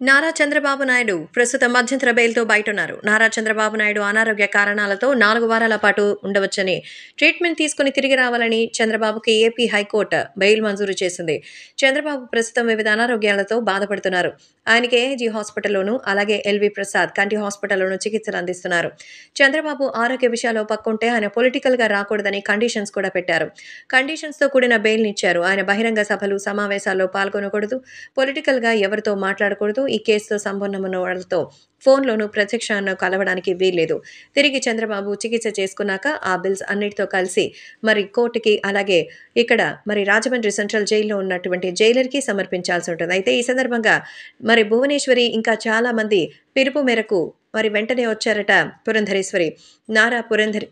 నారా చంద్రబాబు నాయుడు ప్రస్తుతం మధ్యంతర బెయిల్తో బయటున్నారు. నారా చంద్రబాబు నాయుడు అనారోగ్య కారణాలతో నాలుగు వారాల పాటు ఉండవచ్చని ట్రీట్మెంట్ తీసుకుని తిరిగి రావాలని చంద్రబాబుకి ఏపీ హైకోర్టు బెయిల్ మంజూరు చేసింది. చంద్రబాబు ప్రస్తుతం వివిధ అనారోగ్యాలతో బాధపడుతున్నారు. ఆయనకి ఏఐజీ హాస్పిటల్లోనూ అలాగే ఎల్వి ప్రసాద్ కంటి హాస్పిటల్లోనూ చికిత్సలు అందిస్తున్నారు. చంద్రబాబు ఆరోగ్య విషయాల్లో పక్కుంటే ఆయన పొలిటికల్గా రాకూడదని కండిషన్స్ కూడా పెట్టారు. కండిషన్స్తో కూడిన బెయిల్నిచ్చారు ఆయన బహిరంగ సభలు సమావేశాల్లో పాల్గొనకూడదు. పొలిటికల్గా ఎవరితో మాట్లాడకూడదు. ఈ కేసుతో సంబంధం వాళ్ళతో వాళ్ళతో ఫోన్లోనూ ప్రత్యక్షాన్ని కలవడానికి వీల్లేదు. తిరిగి చంద్రబాబు చికిత్స చేసుకున్నాక ఆ బిల్స్ అన్నిటితో కలిసి మరి కోర్టుకి అలాగే ఇక్కడ మరి రాజమండ్రి సెంట్రల్ జైల్లో ఉన్నటువంటి జైలర్కి సమర్పించాల్సి ఉంటుంది. అయితే ఈ సందర్భంగా మరి భువనేశ్వరి ఇంకా చాలామంది పిలుపు మేరకు మరి వెంటనే వచ్చారట పురంధరేశ్వరి. నారా పురంధరి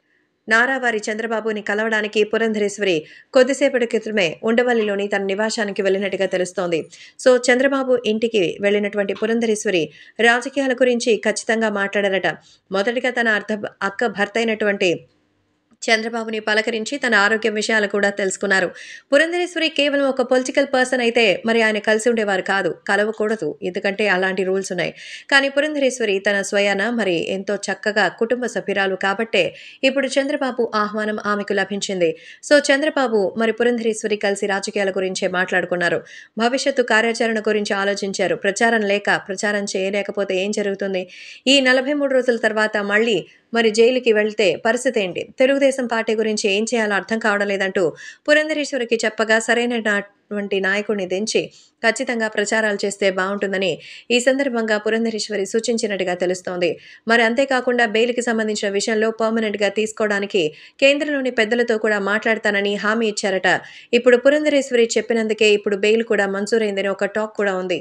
నారా వారి చంద్రబాబుని కలవడానికి పురంధరేశ్వరి కొద్దిసేపటి క్రితమే ఉండవల్లిలోని తన నివాసానికి వెళ్ళినట్టుగా తెలుస్తోంది. సో చంద్రబాబు ఇంటికి వెళ్ళినటువంటి పురంధరేశ్వరి రాజకీయాల గురించి ఖచ్చితంగా మాట్లాడారట. మొదటిగా తన అర్థ అక్క భర్త అయినటువంటి చంద్రబాబుని పలకరించి తన ఆరోగ్య విషయాలు కూడా తెలుసుకున్నారు. పురంధరేశ్వరి కేవలం ఒక పొలిటికల్ పర్సన్ అయితే మరి ఆయన కలిసి ఉండేవారు కాదు. కలవకూడదు. ఎందుకంటే అలాంటి రూల్స్ ఉన్నాయి. కానీ పురంధరేశ్వరి తన స్వయాన మరి ఎంతో చక్కగా కుటుంబ సభ్యురాలు కాబట్టే ఇప్పుడు చంద్రబాబు ఆహ్వానం ఆమెకు లభించింది. సో చంద్రబాబు మరి పురంధరేశ్వరి కలిసి రాజకీయాల గురించే మాట్లాడుకున్నారు. భవిష్యత్తు కార్యాచరణ గురించి ఆలోచించారు. ప్రచారం లేక ప్రచారం చేయలేకపోతే ఏం జరుగుతుంది? ఈ నలభై మూడు రోజుల తర్వాత మళ్ళీ మరి జైలుకి వెళ్తే పరిస్థితి ఏంటి? తెలుగుదేశం పార్టీ గురించి ఏం చేయాలో అర్థం కావడం లేదంటూ పురంధరేశ్వరికి చెప్పగా సరైనటువంటి నాయకుడిని దించి ఖచ్చితంగా ప్రచారాలు చేస్తే బాగుంటుందని ఈ సందర్భంగా పురంధరేశ్వరి సూచించినట్టుగా తెలుస్తోంది. మరి అంతేకాకుండా బెయిల్కి సంబంధించిన విషయంలో పర్మనెంట్గా తీసుకోవడానికి కేంద్రంలోని పెద్దలతో కూడా మాట్లాడతానని హామీ ఇచ్చారట. ఇప్పుడు పురంధరేశ్వరి చెప్పినందుకే ఇప్పుడు బెయిల్ కూడా మంజూరైందని ఒక టాక్ కూడా ఉంది.